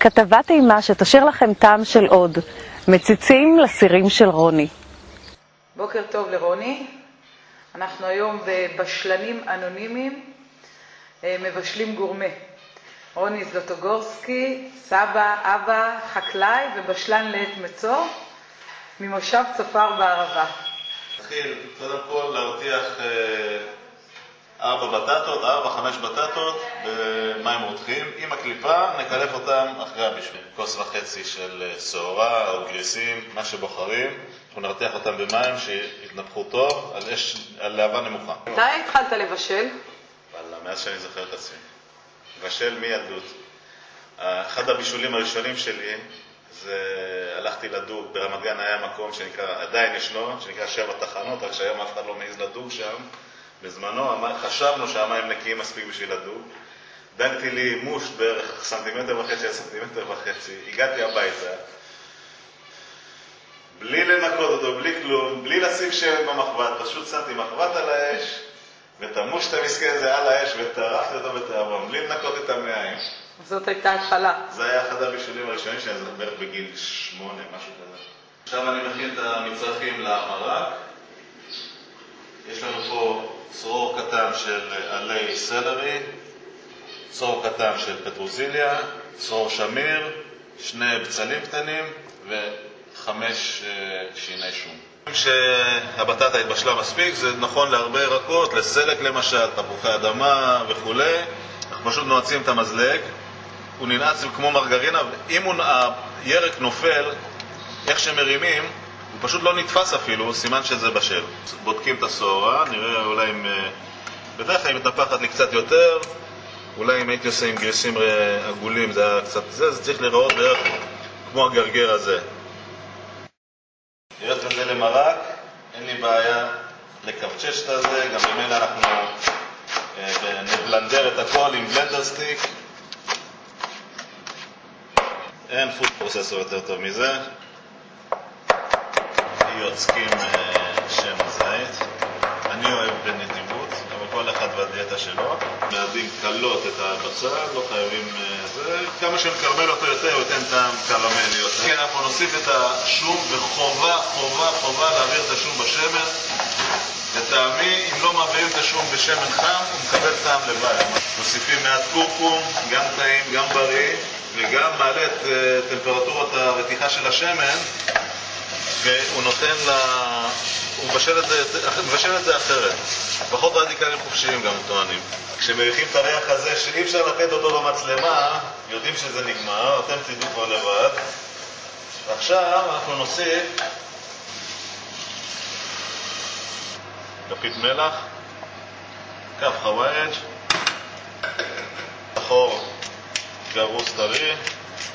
כתבת אימה שתשאיר לכם טעם של עוד. מציצים לסירים של רוני. בוקר טוב לרוני. אנחנו היום בבשלנים אנונימיים, אה, מבשלים גורמה. רוני זלוטוגורסקי, סבא, אבא, חקלאי ובשלן לעת מצוא, ממושב צופר בערבה. נתחיל קודם כל להרתיח אה, ארבע בטטות, ארבע, חמש בטטות במים רותחים. עם הקליפה נקלף אותם אחרי הבישול. כוס וחצי של אה, שעורה או גריסים, מה שבוחרים. אנחנו נרתיח אותם במים שיתנפחו טוב על, אש, על להבה נמוכה. מתי התחלת לבשל? וואלה, מאז שאני זוכר את עצמי. מבשל מילדות. אחד הבישולים הראשונים שלי זה הלכתי לדוג, ברמת גן היה מקום שנקרא, עדיין ישנו, שנקרא שבע תחנות, רק שהיום אף אחד לא מעז לדוג שם. בזמנו חשבנו שהמים נקיים מספיק בשביל לדוג. דגתי לי מוש בערך סנטימטר וחצי על סנטימטר וחצי, הגעתי הביתה, בלי לנקות אותו, בלי כלום, בלי לשים שמן במחבת, פשוט שמתי מחבת על האש, ואת המושט המסכן הזה על האש, וטרפתי אותו בתיאבון, בלי לנקות את המעיים. זאת הייתה התחלה. זה היה אחד הבישולים הראשונים שלי, זה בערך בגיל שמונה, משהו כזה. עכשיו אני מכין את המצרכים למרק. יש לנו פה צרור קטן של עלי סלרי, צרור קטן של פטרוזיליה, צרור שמיר, שני בצלים קטנים וחמש שיני שום. כשהבטטה התבשלה מספיק, זה נכון להרבה ירקות, לסלק למשל, תפוחי אדמה וכולי. אנחנו פשוט נועצים את המזלג, הוא ננעץ כמו מרגרינה, אם הוא, הירק נופל, איך שמרימים, הוא פשוט לא נתפס אפילו, סימן שזה בשל. בודקים את השעורה, נראה אולי אם... בדרך כלל היא מתנפחת לי קצת יותר, אולי אם הייתי עושה עם גריסים עגולים זה היה קצת זה, זה צריך להיראות בערך כמו הגרגר הזה. היות וזה למרק, אין לי בעיה לקבצ'ש את הזה, גם במילא אנחנו אה, נבלנדר את הכל עם בלנדר stick. אין food processor יותר טוב מזה. יוצקים שמן זית. אני אוהב בנדיבות, אבל כל אחד והדיאטה שלו. מעבים קלות את הבצל, לא חייבים זה. כמה שנקרמל אותו יותר, הוא ייתן טעם קרמלי יותר. כן, אנחנו נוסיף את השום, וחובה, חובה, חובה להעביר את השום בשמן. לטעמי, אם לא מעבירים את השום בשמן חם, הוא מקבל טעם לבד. מוסיפים מעט קורקום, גם טעים, גם בריא, וגם מעלה את טמפרטורת הרתיחה של השמן, והוא נותן לה... הוא מבשל את זה, מבשל את זה אחרת. פחות רדיקלים חופשיים גם טוענים. כשמריחים את הריח הזה שאי אפשר לתת אותו במצלמה, יודעים שזה נגמר, אתם תדעו כבר לבד. ועכשיו אנחנו נוסיף כפית מלח, כף חוואג', שחור גרוס טרי,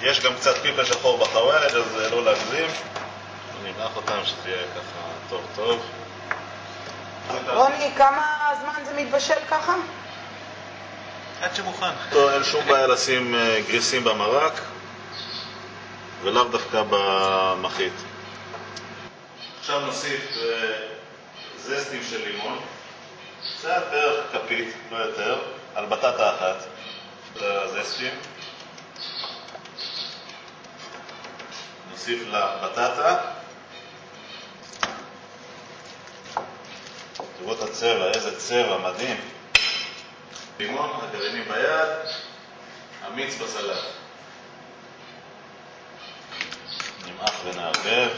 יש גם קצת פלפל שחור בחוואג' אז לא להגזים. נמלח אותם שתהיה ככה טוב טוב. רוני, כמה זמן זה מתבשל ככה? עד שמוכן. לא, אין שום בעיה לשים גריסים במרק ולאו דווקא במחית. עכשיו נוסיף זסטים של לימון, קצת בערך כפית, לא יותר, על בטטה אחת, זסטים. נוסיף לבטטה. תראו את הצבע, איזה צבע מדהים. לימון, הגרעינים ביד, המיץ בסלט. נמעך ונערבב.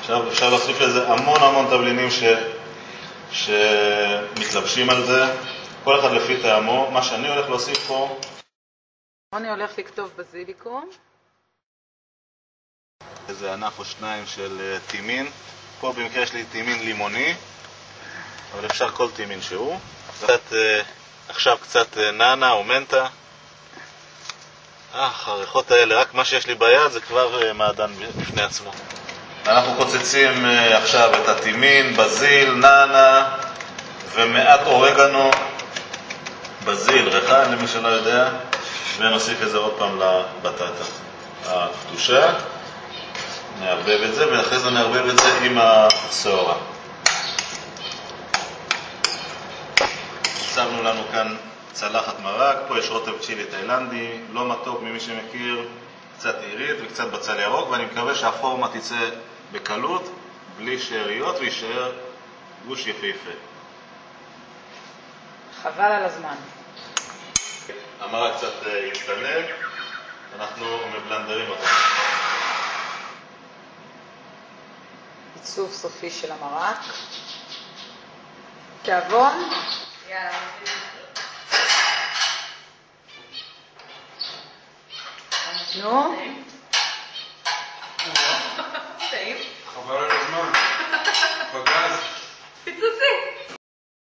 עכשיו אפשר להוסיף לזה המון המון תבלינים ש... שמתלבשים על זה, כל אחד לפי טעמו. מה שאני הולך להוסיף פה... רוני הולך לכתוב בזיליקום. איזה ענף או שניים של טימין. פה במקרה יש לי טימין לימוני, אבל אפשר כל טימין שהוא. קצת, עכשיו קצת נאנה או מנטה. אה, הריחות האלה, רק מה שיש לי ביד זה כבר מעדן בפני עצמו. אנחנו קוצצים עכשיו את הטימין, בזיל, נאנה ומעט אורגנו, בזיל, ריחן למי שלא יודע, ונוסיף את זה עוד פעם לבטטה הקדושה. נערבב את זה, ואחרי זה נערבב את זה עם השעורה. שמנו לנו כאן צלחת מרק, פה יש רוטב צ'ילי תאילנדי, לא מתוק ממי שמכיר, קצת עירית וקצת בצל ירוק, ואני מקווה שהפורמה תצא בקלות, בלי שאריות, ויישאר גוש יפהפה. חבל על הזמן. המרק קצת אה, יצטנן, אנחנו מבלנדרים אותו. עיצוב סופי של המרק. תיאבון. נו, חבל על הזמן. פגז. פיצוצי.